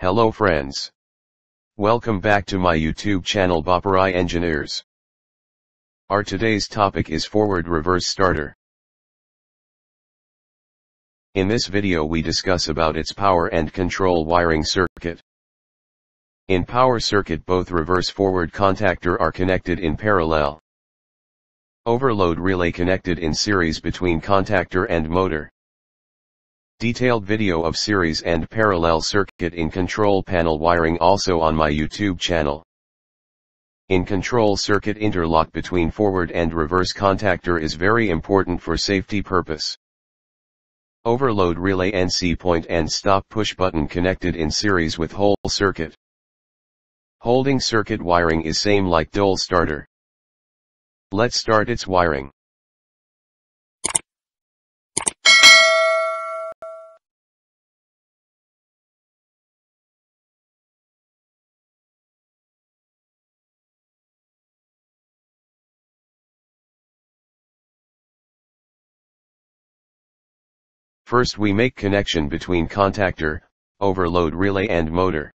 Hello friends. Welcome back to my YouTube channel Boparai Engineers. Our today's topic is forward reverse starter. In this video we discuss about its power and control wiring circuit. In power circuit both reverse forward contactor are connected in parallel. Overload relay connected in series between contactor and motor. Detailed video of series and parallel circuit in control panel wiring also on my YouTube channel. In control circuit interlock between forward and reverse contactor is very important for safety purpose. Overload relay NC point and stop push button connected in series with whole circuit. Holding circuit wiring is same like DOL starter. Let's start its wiring. First we make connection between contactor, overload relay and motor.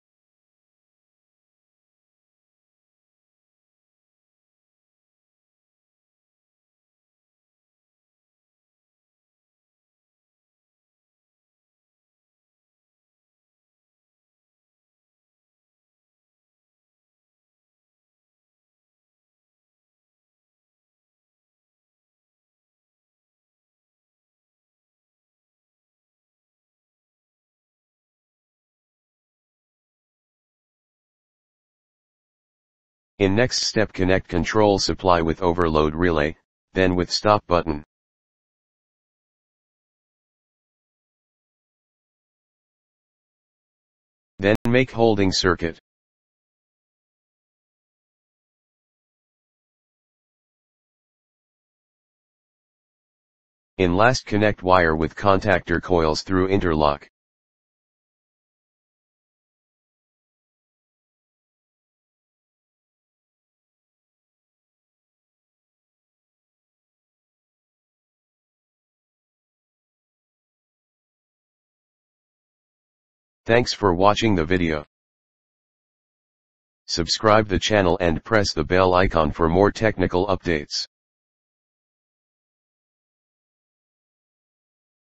In next step connect control supply with overload relay, then with stop button. Then make holding circuit. In last connect wire with contactor coils through interlock. Thanks for watching the video. Subscribe the channel and press the bell icon for more technical updates.